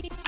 Peace.